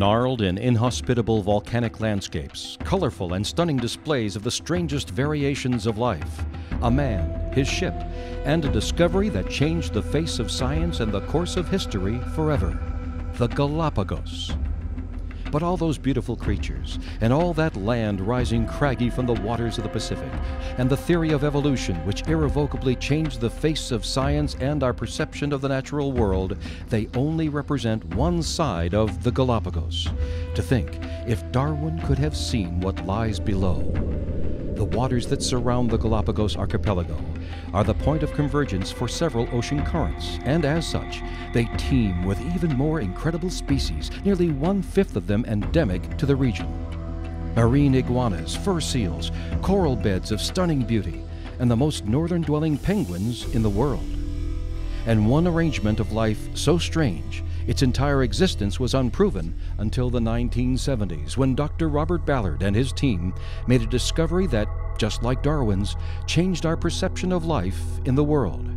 Gnarled and inhospitable volcanic landscapes, colorful and stunning displays of the strangest variations of life, a man, his ship, and a discovery that changed the face of science and the course of history forever the Galapagos. But all those beautiful creatures, and all that land rising craggy from the waters of the Pacific, and the theory of evolution which irrevocably changed the face of science and our perception of the natural world, they only represent one side of the Galapagos. To think, if Darwin could have seen what lies below. The waters that surround the Galapagos archipelago are the point of convergence for several ocean currents, and as such, they teem with even more incredible species, nearly one fifth of them endemic to the region. Marine iguanas, fur seals, coral beds of stunning beauty, and the most northern dwelling penguins in the world. And one arrangement of life so strange its entire existence was unproven until the 1970s when Dr. Robert Ballard and his team made a discovery that, just like Darwin's, changed our perception of life in the world.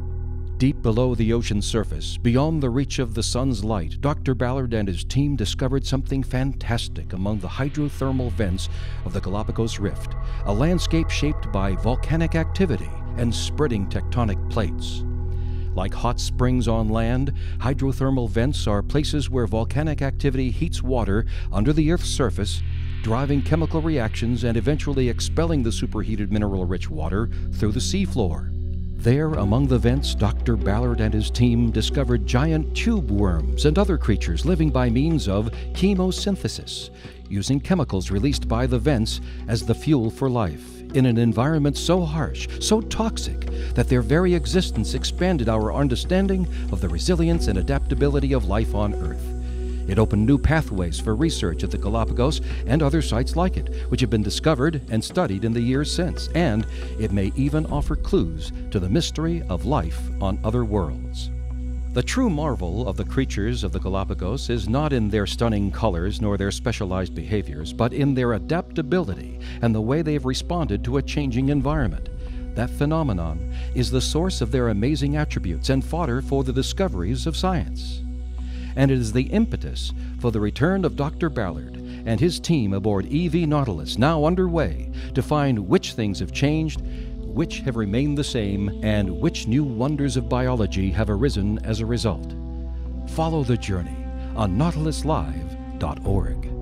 Deep below the ocean's surface, beyond the reach of the sun's light, Dr. Ballard and his team discovered something fantastic among the hydrothermal vents of the Galapagos Rift, a landscape shaped by volcanic activity and spreading tectonic plates. Like hot springs on land, hydrothermal vents are places where volcanic activity heats water under the Earth's surface, driving chemical reactions and eventually expelling the superheated mineral rich water through the seafloor. There, among the vents, Dr. Ballard and his team discovered giant tube worms and other creatures living by means of chemosynthesis, using chemicals released by the vents as the fuel for life in an environment so harsh, so toxic, that their very existence expanded our understanding of the resilience and adaptability of life on Earth. It opened new pathways for research at the Galapagos and other sites like it, which have been discovered and studied in the years since, and it may even offer clues to the mystery of life on other worlds. The true marvel of the creatures of the Galapagos is not in their stunning colors nor their specialized behaviors, but in their adaptability and the way they have responded to a changing environment. That phenomenon is the source of their amazing attributes and fodder for the discoveries of science. And it is the impetus for the return of Dr. Ballard and his team aboard EV Nautilus, now underway, to find which things have changed which have remained the same, and which new wonders of biology have arisen as a result. Follow the journey on nautiluslive.org.